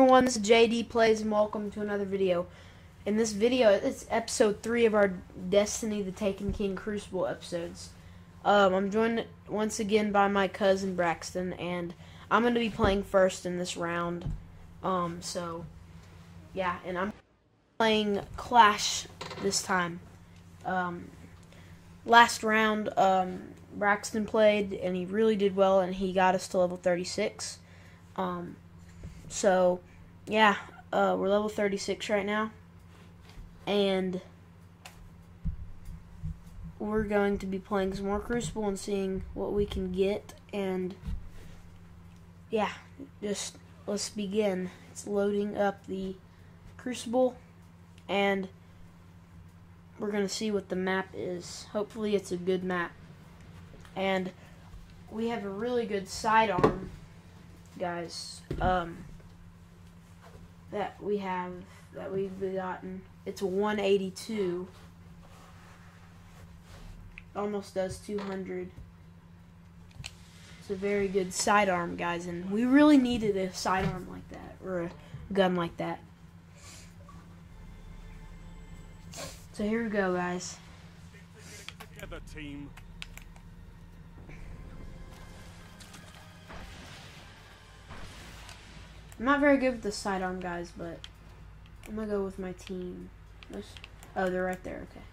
everyone, this is JD Plays and welcome to another video. In this video, it's episode 3 of our Destiny the Taken King Crucible episodes. Um, I'm joined once again by my cousin Braxton, and I'm going to be playing first in this round. Um, so, yeah, and I'm playing Clash this time. Um, last round, um, Braxton played, and he really did well, and he got us to level 36. Um, so, yeah, uh, we're level 36 right now. And we're going to be playing some more Crucible and seeing what we can get. And, yeah, just let's begin. It's loading up the Crucible. And we're going to see what the map is. Hopefully it's a good map. And we have a really good sidearm, guys. Um, that we have that we've gotten. It's 182. Almost does 200. It's a very good sidearm, guys, and we really needed a sidearm like that or a gun like that. So here we go, guys. Together, team. I'm not very good with the sidearm, guys, but I'm gonna go with my team. Most- Oh, they're right there. Okay.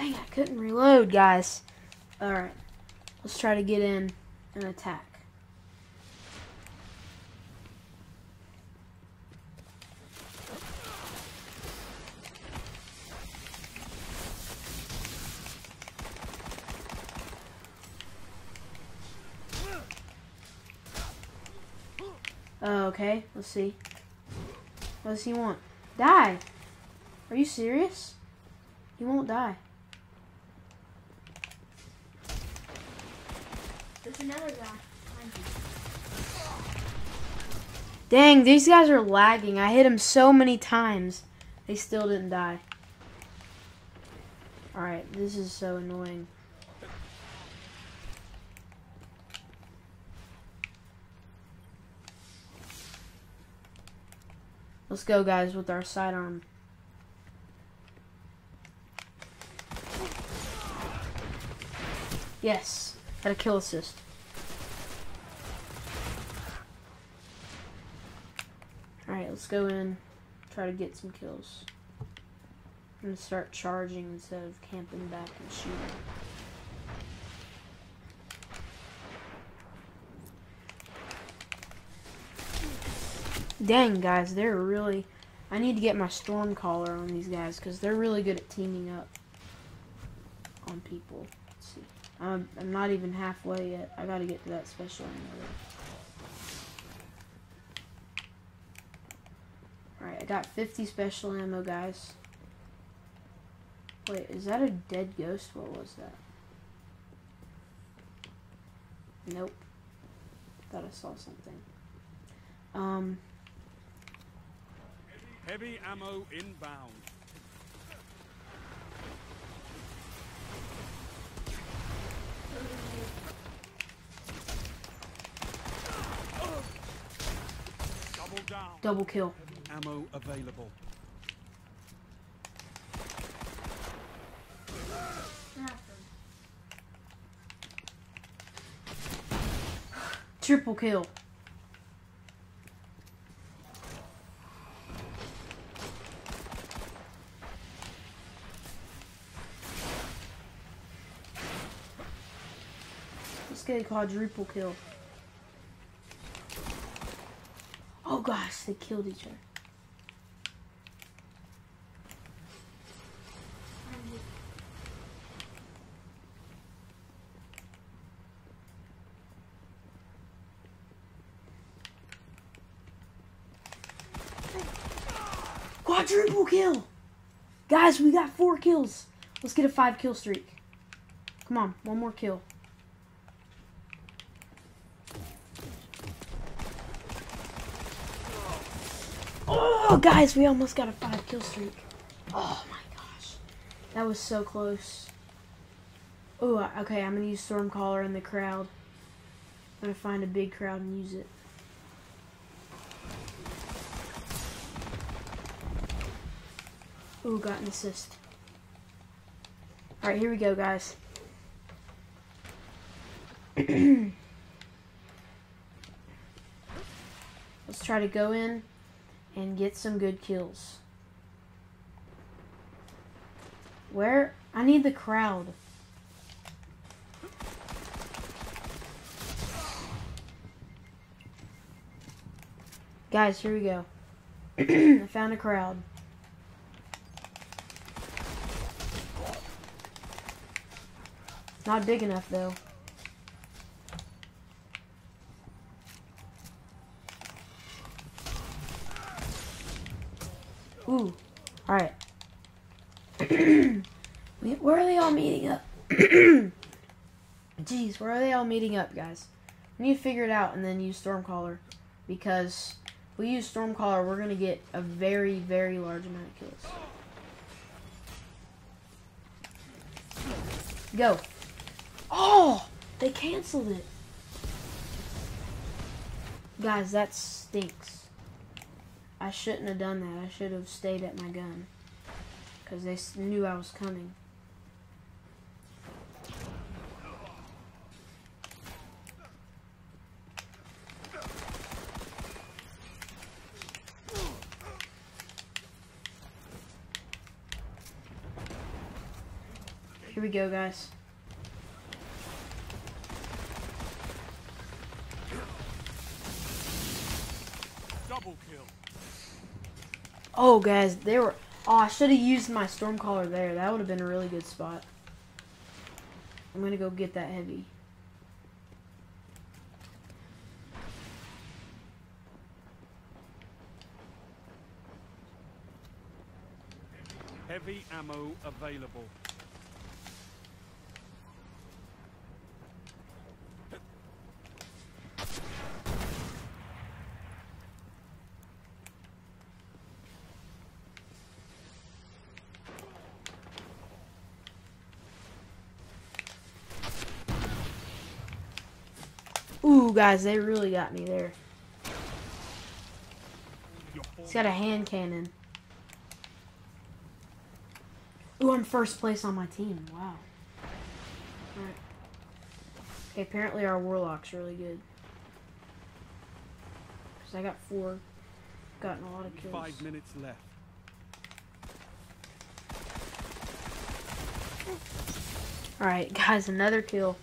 Dang, I couldn't reload, guys. Alright. Let's try to get in and attack. Oh, okay, let's see. What does he want? Die! Are you serious? He won't die. Another guy. Dang, these guys are lagging. I hit them so many times. They still didn't die. Alright, this is so annoying. Let's go, guys, with our sidearm. Yes, got a kill assist. Alright, let's go in, try to get some kills. I'm gonna start charging instead of camping back and shooting. Dang, guys, they're really. I need to get my storm caller on these guys because they're really good at teaming up on people. I'm, I'm not even halfway yet. I gotta get to that special ammo. Alright, I got 50 special ammo, guys. Wait, is that a dead ghost? What was that? Nope. Thought I saw something. Um, Heavy ammo inbound. Double down. double kill. Ammo available. Triple kill. Let's get a quadruple kill. Oh gosh, they killed each other. Quadruple kill! Guys, we got four kills. Let's get a five kill streak. Come on, one more kill. Oh, guys, we almost got a five kill streak. Oh my gosh. That was so close. Oh, okay, I'm going to use Stormcaller in the crowd. I'm going to find a big crowd and use it. Ooh, got an assist. Alright, here we go, guys. Let's try to go in and get some good kills. Where? I need the crowd. Guys, here we go. I found a crowd. Not big enough though. Ooh. Alright. where are they all meeting up? Jeez, where are they all meeting up, guys? We need to figure it out and then use Stormcaller. Because if we use Stormcaller, we're going to get a very, very large amount of kills. Go. Oh! They canceled it. Guys, that stinks. I shouldn't have done that. I should have stayed at my gun. Because they knew I was coming. Here we go, guys. Oh, guys, they were. Oh, I should have used my Stormcaller there. That would have been a really good spot. I'm gonna go get that heavy. Heavy ammo available. Ooh, guys, they really got me there. He's got a hand cannon. Ooh, I'm first place on my team. Wow. Alright. Okay, apparently our Warlock's really good. Because I got four. Gotten a lot of kills. Five minutes left. Alright, guys, another kill.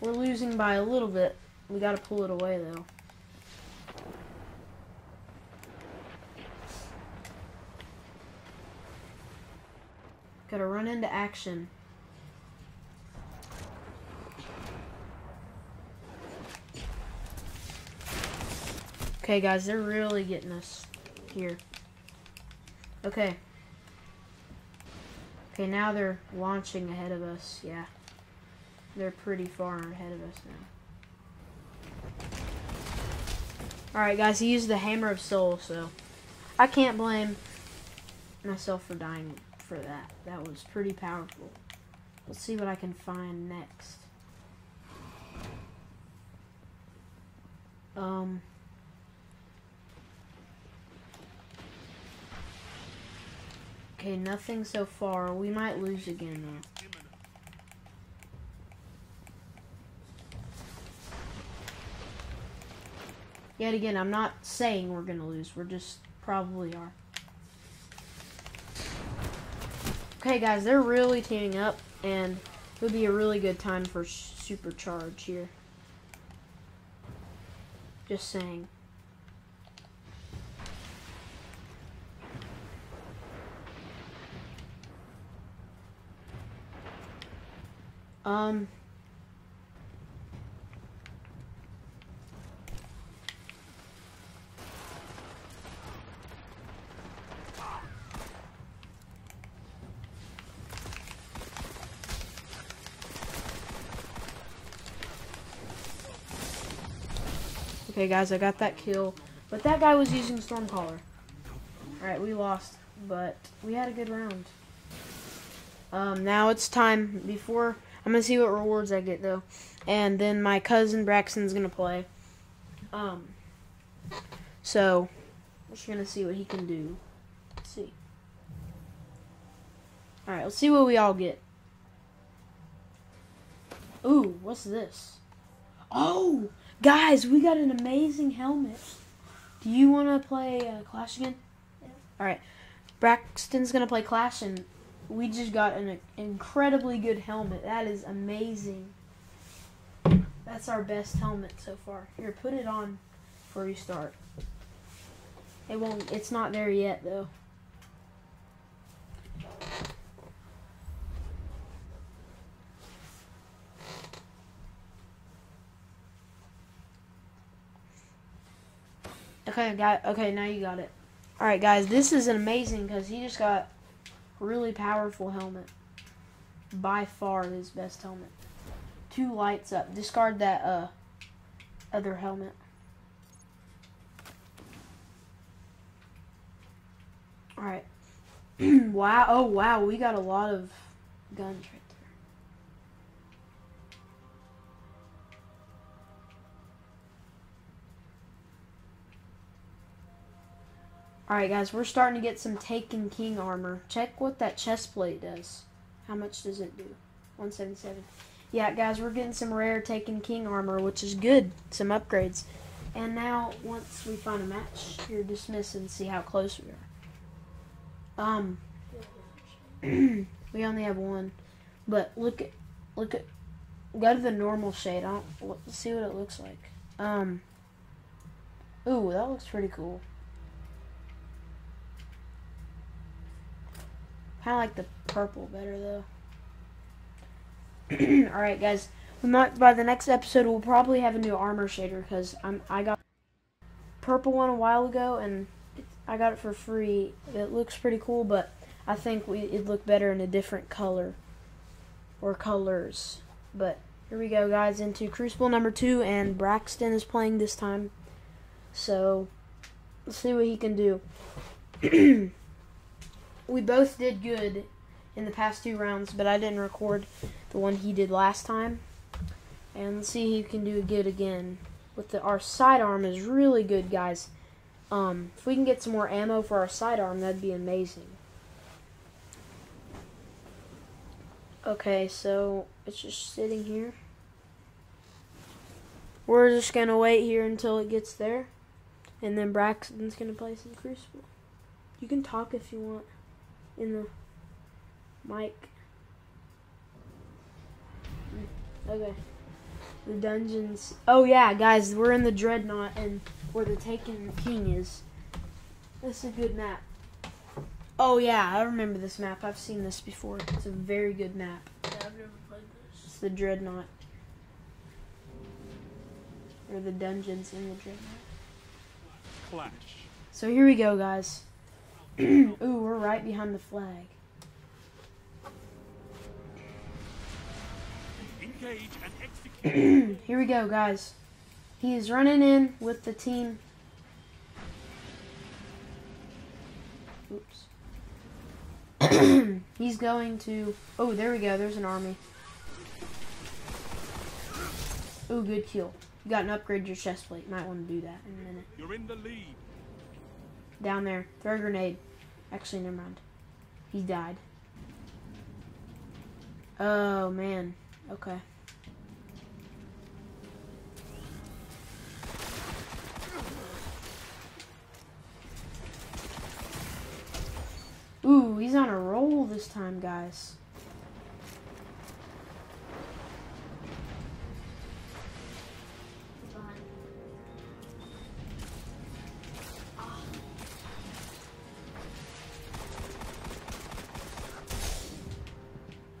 We're losing by a little bit. We gotta pull it away, though. Gotta run into action. Okay, guys, they're really getting us here. Okay. Okay, now they're launching ahead of us. Yeah. They're pretty far ahead of us now. Alright, guys, he used the Hammer of Sol, so I can't blame myself for dying for that. That was pretty powerful. Let's see what I can find next. Um. Okay, nothing so far. We might lose again, though. Yet again, I'm not saying we're gonna lose. We're just probably are. Okay, guys, they're really teaming up, and it would be a really good time for supercharge here. Just saying. Um. Okay, guys, I got that kill. But that guy was using Stormcaller. Alright, we lost. But we had a good round. Um, now it's time before I'm gonna see what rewards I get though, and then my cousin Braxton's gonna play. Um, so we're just gonna see what he can do. Let's see. All right, let's see what we all get. Ooh, what's this? Oh, guys, we got an amazing helmet. Do you want to play uh, Clash again? Yeah. All right, Braxton's gonna play Clash, and we just got an incredibly good helmet. That is amazing. That's our best helmet so far. Here, put it on before you start. It won't. It's not there yet though. Okay, got. Okay, now you got it. All right, guys, this is amazing because he just got really powerful helmet. By far his best helmet. Two lights up. Discard that uh other helmet. Alright. wow. Oh wow, we got a lot of guns right Alright guys, we're starting to get some Taken King armor. Check what that chest plate does. How much does it do? 177. Yeah, guys, we're getting some rare Taken King armor, which is good. Some upgrades. And now, once we find a match, you're dismissed and see how close we are. Um, we only have one. But look at, look at, go to the normal shade. I don't, see what it looks like. Um, ooh, that looks pretty cool. Kind of like the purple better though. All right, guys. We might by the next episode we'll probably have a new armor shader because I'm I got purple one a while ago and I got it for free. It looks pretty cool, but I think we it'd look better in a different color or colors. But here we go, guys, into Crucible number two, and Braxton is playing this time. So let's see what he can do. we both did good in the past two rounds, but I didn't record the one he did last time. And let's see if he can do good again. With the our sidearm is really good, guys. Um, if we can get some more ammo for our sidearm, that'd be amazing. Okay, so it's just sitting here. We're just gonna wait here until it gets there, and then Braxton's gonna play some Crucible. You can talk if you want in the mic. Okay. The dungeons. Oh yeah, guys, we're in the Dreadnought and where the Taken King is. This is a good map. Oh yeah, I remember this map. I've seen this before. It's a very good map. Yeah, I've never played this. It's the Dreadnought. Or the dungeons in the Dreadnought. Clash. So here we go, guys. Ooh, we're right behind the flag. Engage and execute. Here we go, guys. He is running in with the team. Oops. He's going to. Oh, there we go. There's an army. Oh, good kill. You got an upgrade your chest plate. Might want to do that in a minute. You're in the lead. Down there. Throw a grenade. Actually, never mind. He died. Oh, man. Okay. Ooh, he's on a roll this time, guys.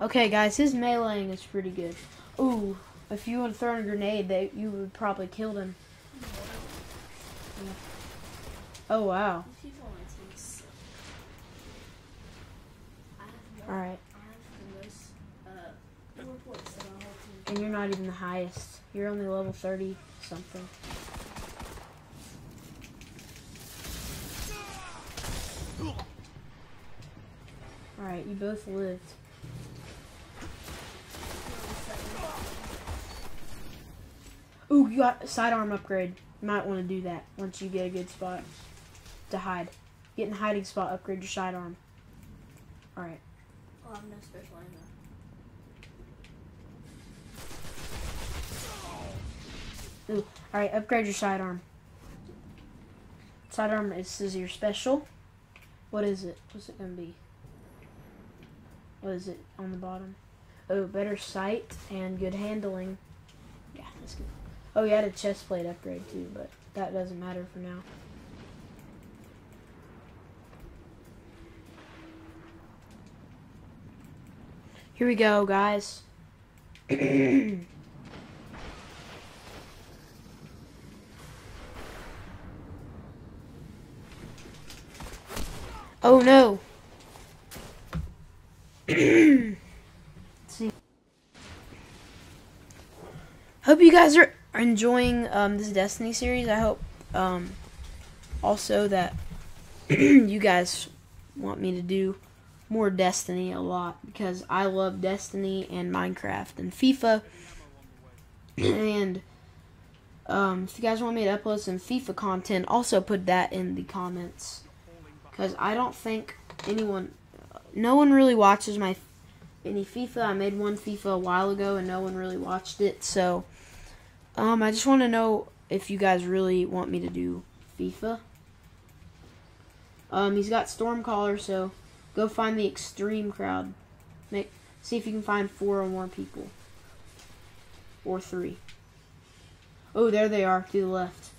Okay, guys, his meleeing is pretty good. Ooh, if you had thrown a grenade, they, you would probably kill him. Oh, wow. Alright. And you're not even the highest. You're only level 30 something. Alright, you both lived. Ooh, you got a sidearm upgrade. You might want to do that once you get a good spot to hide. Get in a hiding spot, upgrade your sidearm. Alright. Oh, I have no special ammo. Alright, upgrade your sidearm. Sidearm is, is your special. What is it? What's it gonna be? What is it on the bottom? Oh, better sight and good handling. Yeah, that's good. Oh, you had a chest plate upgrade too, but that doesn't matter for now. Here we go, guys. Oh no. See. Hope you guys are enjoying um, this Destiny series. I hope um, also that you guys want me to do more Destiny a lot because I love Destiny and Minecraft and FIFA. and um, if you guys want me to upload some FIFA content, also put that in the comments because I don't think anyone, no one really watches my any FIFA. I made one FIFA a while ago, and no one really watched it. So, um, I just want to know if you guys really want me to do FIFA. Um, he's got Stormcaller, so go find the extreme crowd. Make see if you can find four or more people, or three. Oh, there they are to the left.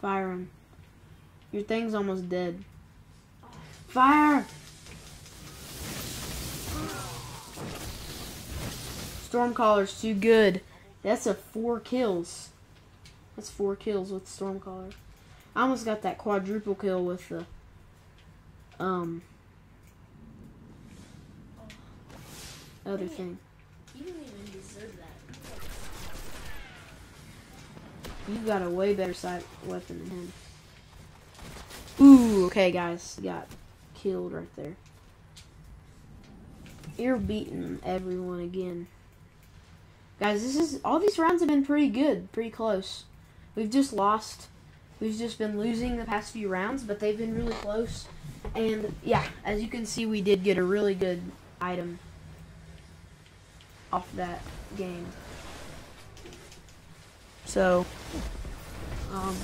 Fire him. Your thing's almost dead. Fire! Stormcaller's too good. That's a four kills. That's four kills with Stormcaller. I almost got that quadruple kill with the um other thing. You didn't even deserve that. You got a way better side weapon than him. Ooh, okay, guys, got killed right there. You're beating everyone again. Guys, this is all these rounds have been pretty good, pretty close. We've just lost. We've just been losing the past few rounds, but they've been really close. And yeah, as you can see, we did get a really good item off that game. So, um,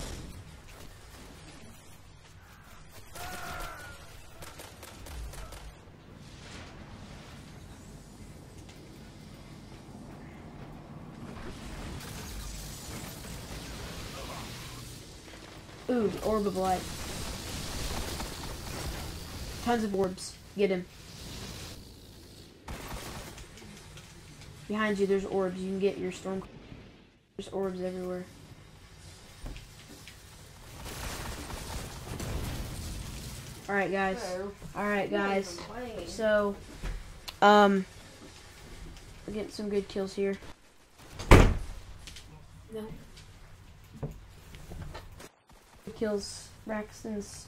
orb of light. Tons of orbs. Get him. Behind you, there's orbs. You can get your storm. There's orbs everywhere. Alright, guys. Alright, guys. So, um, we're getting some good kills here. No. Kills Braxton's.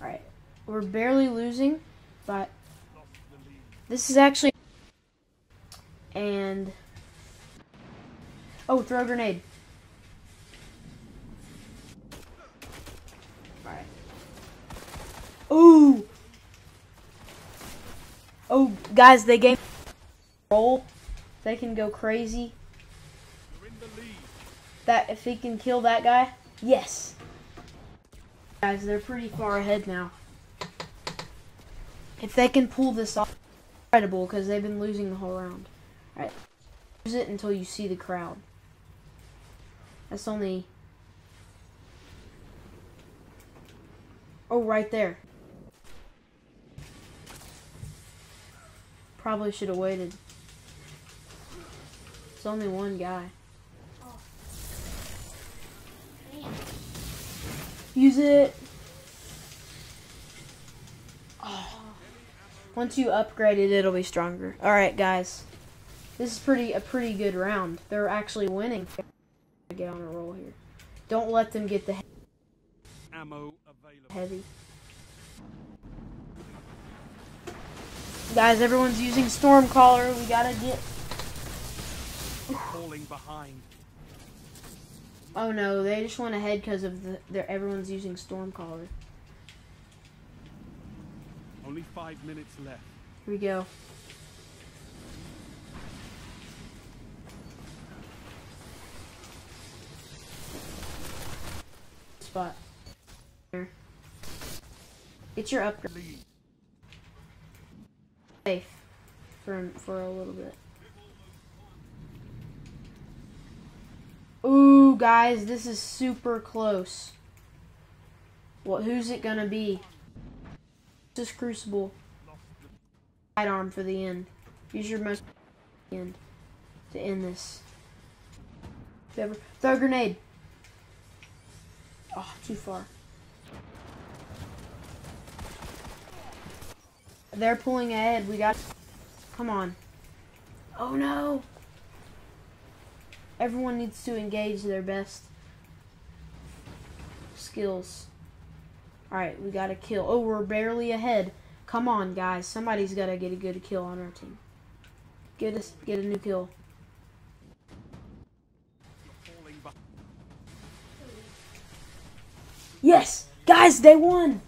Alright, we're barely losing, but this is actually. And. Oh, throw a grenade. Alright. Ooh! Oh, guys, they gave roll. They can go crazy. That if he can kill that guy, yes. Guys, they're pretty far ahead now. If they can pull this off, incredible because they've been losing the whole round. All right, use it until you see the crowd. That's only. Oh, right there. Probably should have waited. It's only one guy. Use it. Oh. Once you upgrade it, it'll be stronger. All right, guys. This is pretty a pretty good round. They're actually winning. get on a roll here. Don't let them get the he- Ammo available. heavy. Guys, everyone's using Stormcaller. We gotta get. Falling behind. Oh no, they just went ahead because of the. They're, everyone's using Stormcaller. Only five minutes left. Here we go. Spot. Here. Get your upgrade safe for for a little bit. Ooh, guys, this is super close. What? Who's it gonna be? This is Crucible. Sidearm for the end. Use your most end to end this. Throw a grenade. Oh, too far. They're pulling ahead. We got. Come on. Oh no. Everyone needs to engage their best skills. Alright, we got a kill. Oh, we're barely ahead. Come on, guys. Somebody's got to get a good kill on our team. Get us, get a new kill. Yes, guys, they won.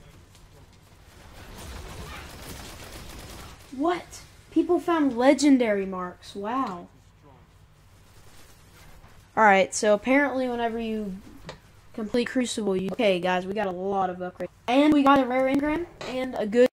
What? People found legendary marks. Wow. All right, so apparently, whenever you complete Crucible, you okay, guys, we got a lot of upgrades, and we got a rare engram and a good